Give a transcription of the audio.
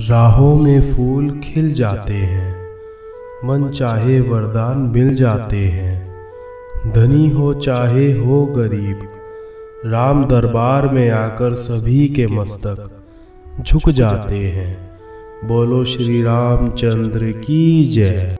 राहों में फूल खिल जाते हैं, मन चाहे वरदान मिल जाते हैं। धनी हो चाहे हो गरीब, राम दरबार में आकर सभी के मस्तक झुक जाते हैं। बोलो श्री रामचंद्र की जय।